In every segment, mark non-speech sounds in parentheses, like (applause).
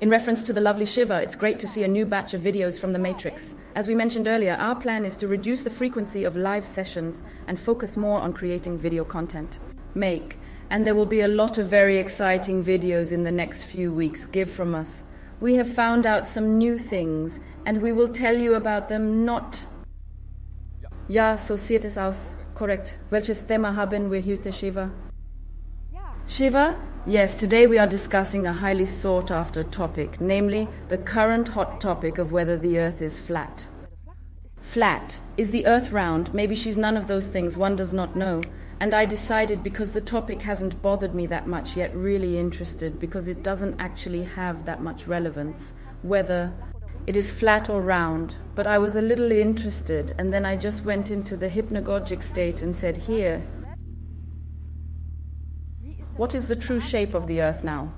In reference to the lovely Shiva, it's great to see a new batch of videos from The Matrix. As we mentioned earlier, our plan is to reduce the frequency of live sessions and focus more on creating video content. Make, and there will be a lot of very exciting videos in the next few weeks. Give from us. We have found out some new things, and we will tell you about them not. Ja, so sieht es aus. Korrekt. Welches Thema haben wir heute, Shiva? Shiva? Yes, today we are discussing a highly sought after topic, namely the current hot topic of whether the earth is flat. Flat. Is the earth round? Maybe she's none of those things, one does not know. And I decided because the topic hasn't bothered me that much, yet really interested, because it doesn't actually have that much relevance, whether it is flat or round. But I was a little interested, and then I just went into the hypnagogic state and said, Here, what is the true shape of the earth now?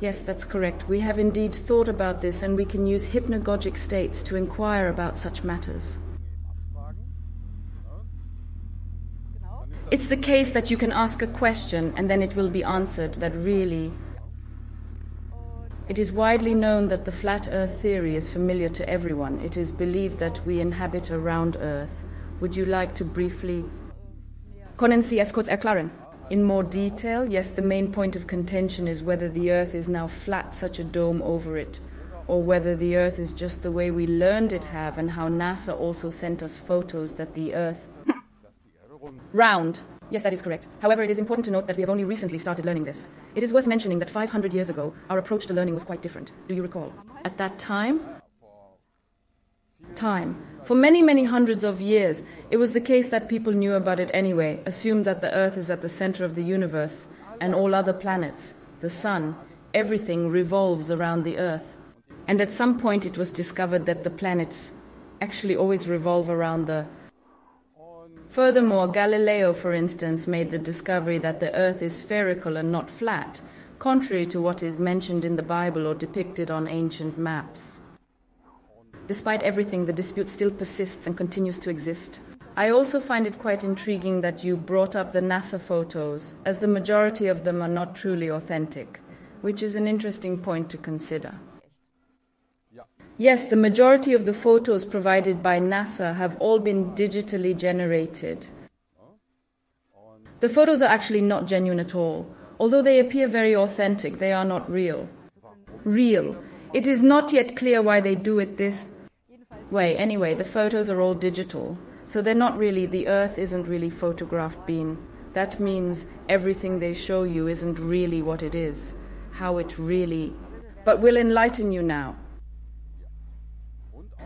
Yes, that's correct. We have indeed thought about this, and we can use hypnagogic states to inquire about such matters. It's the case that you can ask a question and then it will be answered that really. It is widely known that the flat earth theory is familiar to everyone. It is believed that we inhabit a round earth. Would you like to briefly. Können Sie es kurz erklären? In more detail, yes, the main point of contention is whether the Earth is now flat, such a dome over it, or whether the Earth is just the way we learned it have, and how NASA also sent us photos that the Earth. round. Yes, that is correct. However, it is important to note that we have only recently started learning this. It is worth mentioning that 500 years ago, our approach to learning was quite different. Do you recall? At that time, time. For many, many hundreds of years, it was the case that people knew about it anyway, assumed that the Earth is at the center of the universe, and all other planets, the Sun, everything revolves around the Earth. And at some point, it was discovered that the planets actually always revolve around the. Furthermore, Galileo, for instance, made the discovery that the Earth is spherical and not flat, contrary to what is mentioned in the Bible or depicted on ancient maps. Despite everything, the dispute still persists and continues to exist. I also find it quite intriguing that you brought up the NASA photos, as the majority of them are not truly authentic, which is an interesting point to consider. Yes, the majority of the photos provided by NASA have all been digitally generated. The photos are actually not genuine at all. Although they appear very authentic, they are not real. Real. It is not yet clear why they do it this way. Anyway, the photos are all digital, so they're not really, the Earth isn't really photographed being. That means everything they show you isn't really what it is, how it really. But we'll enlighten you now.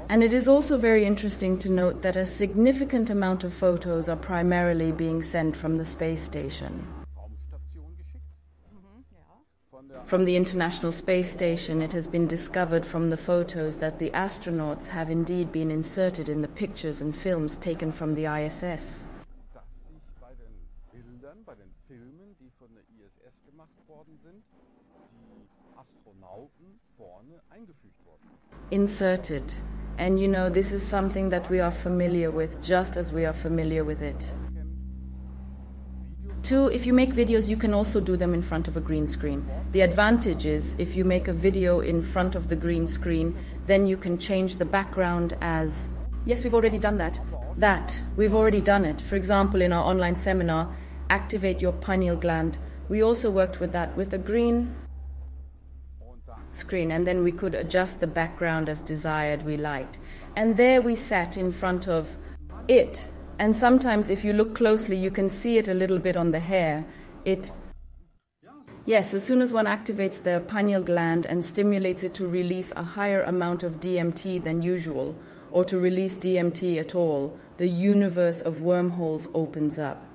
And it is also very interesting to note that a significant amount of photos are primarily being sent from the space station. From the International Space Station, it has been discovered from the photos that the astronauts have indeed been inserted in the pictures and films taken from the ISS. Inserted. And you know, this is something that we are familiar with, just as we are familiar with it. Two, if you make videos, you can also do them in front of a green screen. The advantage is if you make a video in front of the green screen, then you can change the background as. Yes, we've already done that. That, we've already done it. For example, in our online seminar, Activate Your Pineal Gland, we also worked with that with a green screen, and then we could adjust the background as desired, we liked. And there we sat in front of it and sometimes, if you look closely, you can see it a little bit on the hair. It Yes, as soon as one activates the pineal gland and stimulates it to release a higher amount of DMT than usual, or to release DMT at all, the universe of wormholes opens up.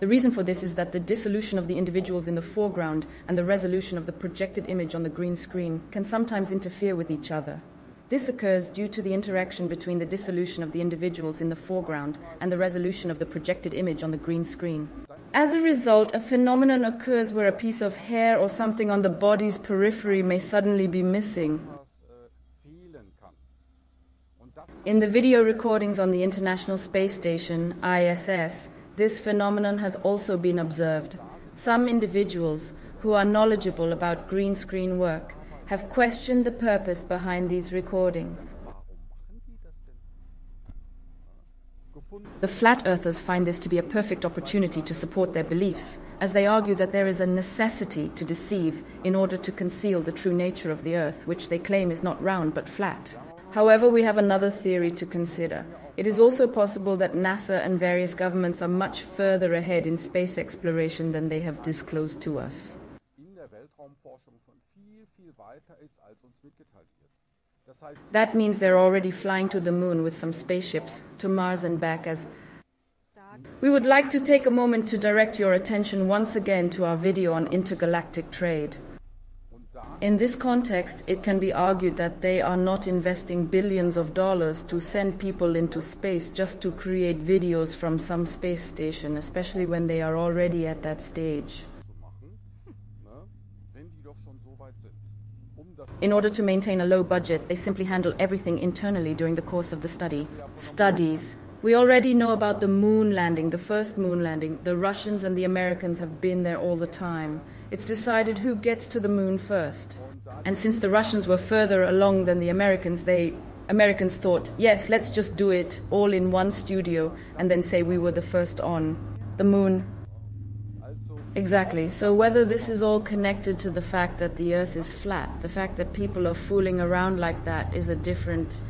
The reason for this is that the dissolution of the individuals in the foreground and the resolution of the projected image on the green screen can sometimes interfere with each other. This occurs due to the interaction between the dissolution of the individuals in the foreground and the resolution of the projected image on the green screen. As a result, a phenomenon occurs where a piece of hair or something on the body's periphery may suddenly be missing. In the video recordings on the International Space Station, ISS, this phenomenon has also been observed. Some individuals who are knowledgeable about green screen work have questioned the purpose behind these recordings. The flat earthers find this to be a perfect opportunity to support their beliefs, as they argue that there is a necessity to deceive in order to conceal the true nature of the earth, which they claim is not round but flat. However, we have another theory to consider. It is also possible that NASA and various governments are much further ahead in space exploration than they have disclosed to us. That means they're already flying to the moon with some spaceships, to Mars and back as. We would like to take a moment to direct your attention once again to our video on intergalactic trade. In this context, it can be argued that they are not investing billions of dollars to send people into space just to create videos from some space station, especially when they are already at that stage. In order to maintain a low budget, they simply handle everything internally during the course of the study. Studies. We already know about the moon landing, the first moon landing. The Russians and the Americans have been there all the time. It's decided who gets to the moon first. And since the Russians were further along than the Americans, they Americans thought, yes, let's just do it all in one studio and then say we were the first on the moon Exactly. So, whether this is all connected to the fact that the earth is flat, the fact that people are fooling around like that is a different.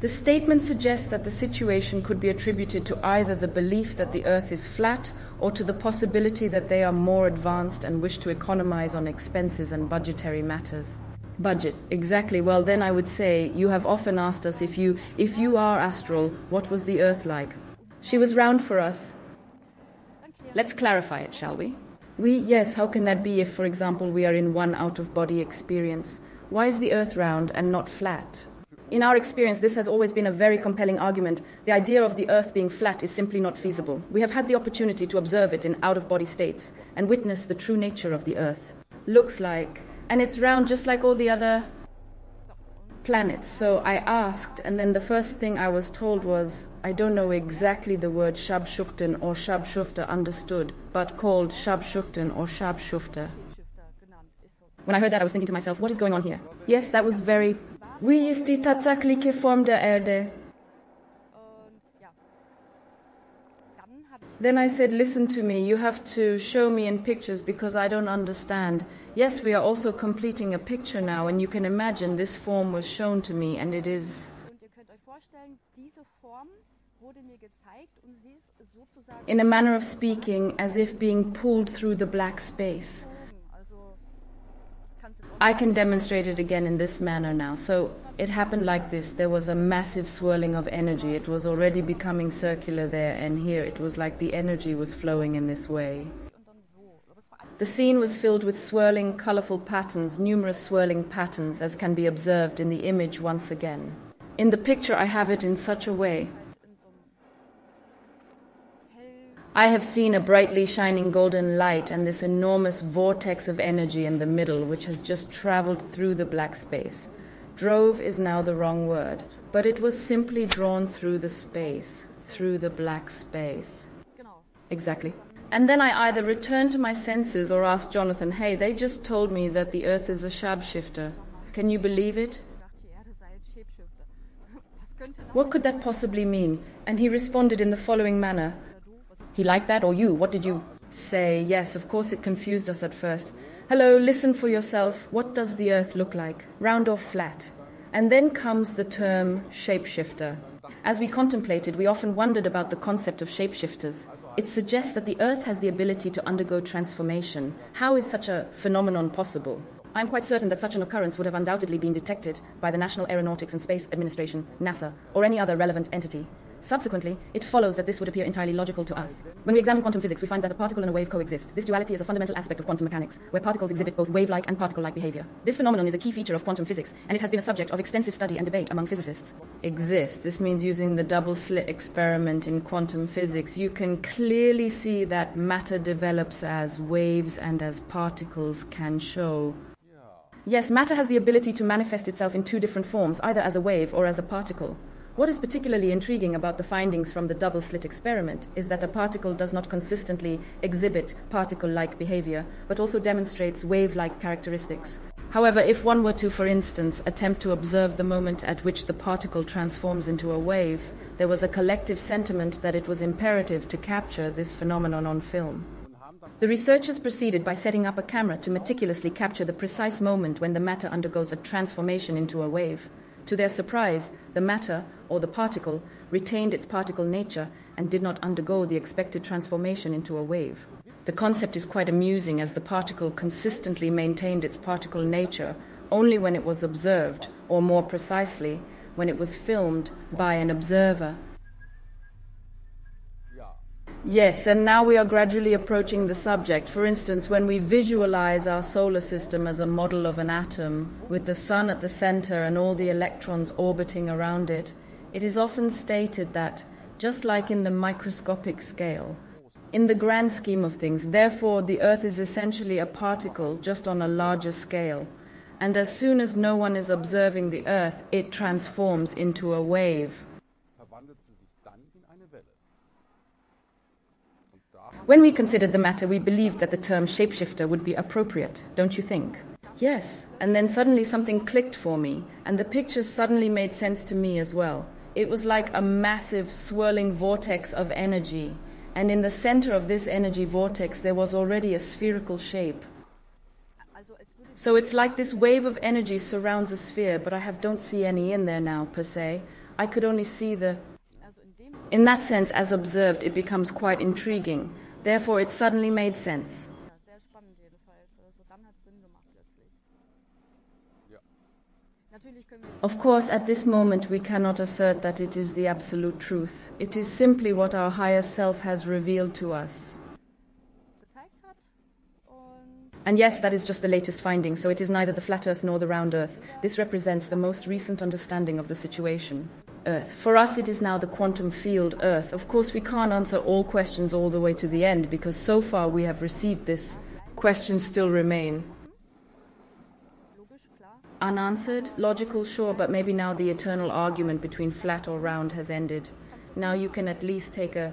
The statement suggests that the situation could be attributed to either the belief that the earth is flat or to the possibility that they are more advanced and wish to economize on expenses and budgetary matters. Budget, exactly. Well, then I would say you have often asked us if you, if you are astral, what was the earth like? She was round for us, Let's clarify it, shall we? We, yes, how can that be if, for example, we are in one out of body experience? Why is the earth round and not flat? In our experience, this has always been a very compelling argument. The idea of the earth being flat is simply not feasible. We have had the opportunity to observe it in out of body states and witness the true nature of the earth. Looks like, and it's round just like all the other planets. So I asked, and then the first thing I was told was I don't know exactly the word Shabshukten or Shabshufta understood, but called Shabshukten or Shabshufta. When I heard that, I was thinking to myself, what is going on here? Yes, that was very. Wie ist die tatsächliche Form der Erde? Then I said, Listen to me, you have to show me in pictures because I don't understand. Yes, we are also completing a picture now, and you can imagine this form was shown to me, and it is. In a manner of speaking, as if being pulled through the black space. I can demonstrate it again in this manner now. So it happened like this there was a massive swirling of energy. It was already becoming circular there, and here it was like the energy was flowing in this way. The scene was filled with swirling, colorful patterns, numerous swirling patterns, as can be observed in the image once again. In the picture, I have it in such a way. I have seen a brightly shining golden light and this enormous vortex of energy in the middle, which has just traveled through the black space. Drove is now the wrong word, but it was simply drawn through the space, through the black space. Exactly. And then I either returned to my senses or asked Jonathan, hey, they just told me that the earth is a shapeshifter. Can you believe it? What could that possibly mean? And he responded in the following manner He liked that, or you? What did you say? Yes, of course it confused us at first. Hello, listen for yourself. What does the earth look like? Round or flat? And then comes the term shapeshifter. As we contemplated, we often wondered about the concept of shapeshifters. It suggests that the earth has the ability to undergo transformation. How is such a phenomenon possible? I'm quite certain that such an occurrence would have undoubtedly been detected by the National Aeronautics and Space Administration, NASA, or any other relevant entity. Subsequently, it follows that this would appear entirely logical to us. When we examine quantum physics, we find that a particle and a wave coexist. This duality is a fundamental aspect of quantum mechanics, where particles exhibit both wave like and particle like behavior. This phenomenon is a key feature of quantum physics, and it has been a subject of extensive study and debate among physicists. Exist. This means using the double slit experiment in quantum physics, you can clearly see that matter develops as waves and as particles can show. Yes, matter has the ability to manifest itself in two different forms, either as a wave or as a particle. What is particularly intriguing about the findings from the double slit experiment is that a particle does not consistently exhibit particle like behavior, but also demonstrates wave like characteristics. However, if one were to, for instance, attempt to observe the moment at which the particle transforms into a wave, there was a collective sentiment that it was imperative to capture this phenomenon on film. The researchers proceeded by setting up a camera to meticulously capture the precise moment when the matter undergoes a transformation into a wave. To their surprise, the matter, or the particle, retained its particle nature and did not undergo the expected transformation into a wave. The concept is quite amusing as the particle consistently maintained its particle nature only when it was observed, or more precisely, when it was filmed by an observer Yes, and now we are gradually approaching the subject. For instance, when we visualize our solar system as a model of an atom, with the sun at the center and all the electrons orbiting around it, it is often stated that, just like in the microscopic scale, in the grand scheme of things, therefore, the Earth is essentially a particle just on a larger scale. And as soon as no one is observing the Earth, it transforms into a wave. When we considered the matter, we believed that the term shapeshifter would be appropriate, don't you think? Yes, and then suddenly something clicked for me, and the picture suddenly made sense to me as well. It was like a massive swirling vortex of energy, and in the center of this energy vortex there was already a spherical shape. So it's like this wave of energy surrounds a sphere, but I have don't see any in there now per se. I could only see the in that sense, as observed, it becomes quite intriguing. Therefore, it suddenly made sense. Of course, at this moment, we cannot assert that it is the absolute truth. It is simply what our higher self has revealed to us. And yes, that is just the latest finding, so it is neither the flat earth nor the round earth. This represents the most recent understanding of the situation. Earth. For us, it is now the quantum field Earth. Of course, we can't answer all questions all the way to the end because so far we have received this. Questions still remain. Unanswered, logical, sure, but maybe now the eternal argument between flat or round has ended. Now you can at least take a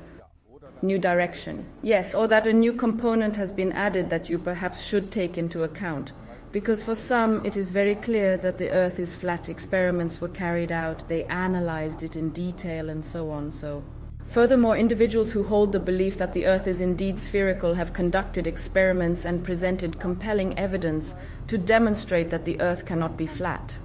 new direction. Yes, or that a new component has been added that you perhaps should take into account. Because for some, it is very clear that the Earth is flat. Experiments were carried out, they analyzed it in detail, and so on. So, furthermore, individuals who hold the belief that the Earth is indeed spherical have conducted experiments and presented compelling evidence to demonstrate that the Earth cannot be flat.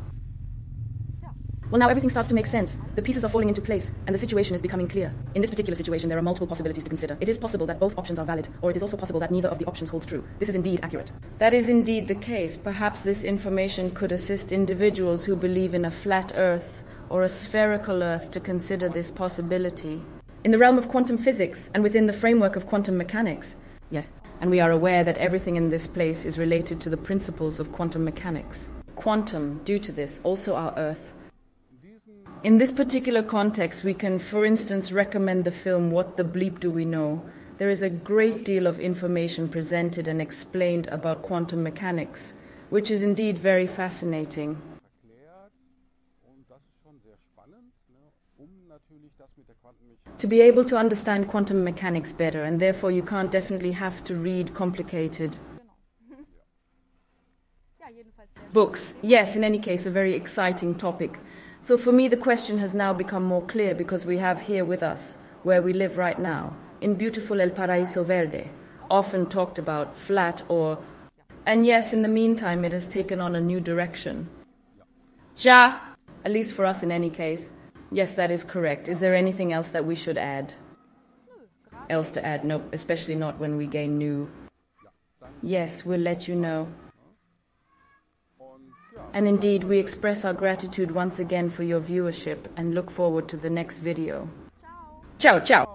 Well, now everything starts to make sense. The pieces are falling into place, and the situation is becoming clear. In this particular situation, there are multiple possibilities to consider. It is possible that both options are valid, or it is also possible that neither of the options holds true. This is indeed accurate. That is indeed the case. Perhaps this information could assist individuals who believe in a flat Earth or a spherical Earth to consider this possibility. In the realm of quantum physics and within the framework of quantum mechanics, yes, and we are aware that everything in this place is related to the principles of quantum mechanics. Quantum, due to this, also our Earth, in this particular context, we can, for instance, recommend the film What the Bleep Do We Know? There is a great deal of information presented and explained about quantum mechanics, which is indeed very fascinating. To be able to understand quantum mechanics better, and therefore you can't definitely have to read complicated (laughs) books. Yes, in any case, a very exciting topic. So for me, the question has now become more clear because we have here with us, where we live right now, in beautiful El Paraíso Verde, often talked about flat or. And yes, in the meantime, it has taken on a new direction. Ja! At least for us in any case. Yes, that is correct. Is there anything else that we should add? Else to add? Nope, especially not when we gain new. Yes, we'll let you know. And indeed, we express our gratitude once again for your viewership and look forward to the next video. Ciao, ciao.